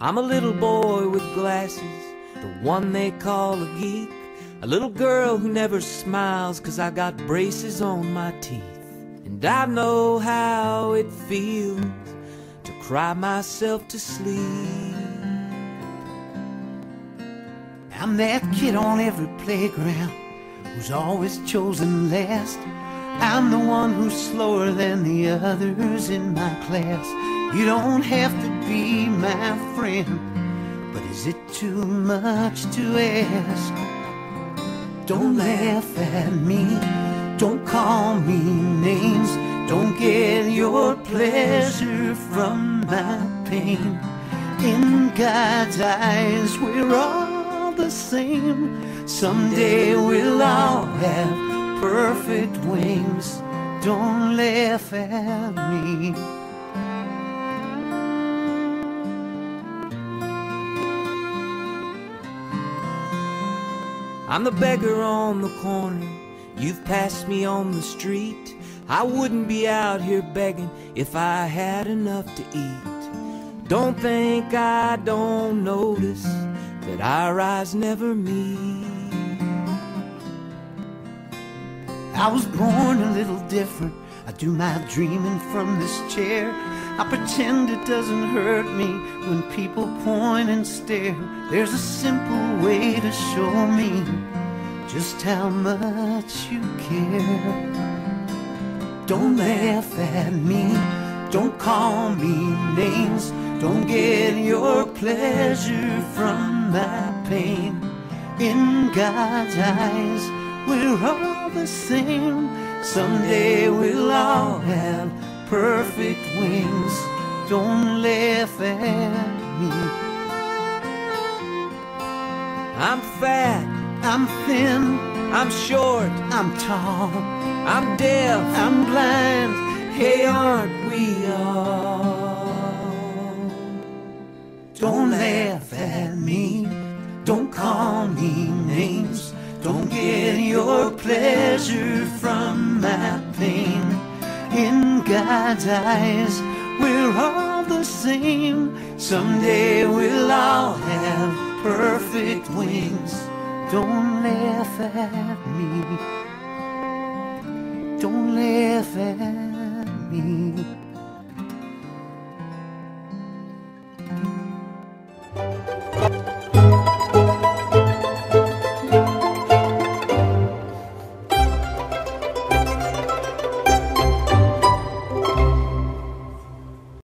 I'm a little boy with glasses, the one they call a geek. A little girl who never smiles cause I got braces on my teeth. And I know how it feels cry myself to sleep. I'm that kid on every playground who's always chosen last. I'm the one who's slower than the others in my class. You don't have to be my friend, but is it too much to ask? Don't laugh at me, don't call me my pain. In God's eyes, we're all the same. Someday we'll all have perfect wings. Don't laugh at me. I'm the beggar on the corner. You've passed me on the street. I wouldn't be out here begging if I had enough to eat. Don't think I don't notice that our eyes never meet. I was born a little different. I do my dreaming from this chair. I pretend it doesn't hurt me when people point and stare. There's a simple way to show me just how much you care. Don't laugh at me, don't call me names, don't get your pleasure from my pain. In God's eyes, we're all the same. Someday we'll all have perfect wings. Don't laugh at me. I'm fat, I'm thin, I'm short, I'm tall, I'm deaf. I'm blind. Hey, aren't we all? Don't laugh at me. Don't call me names. Don't get your pleasure from my pain. In God's eyes, we're all the same. Someday we'll all have perfect wings. Don't laugh at me. Don't laugh at me.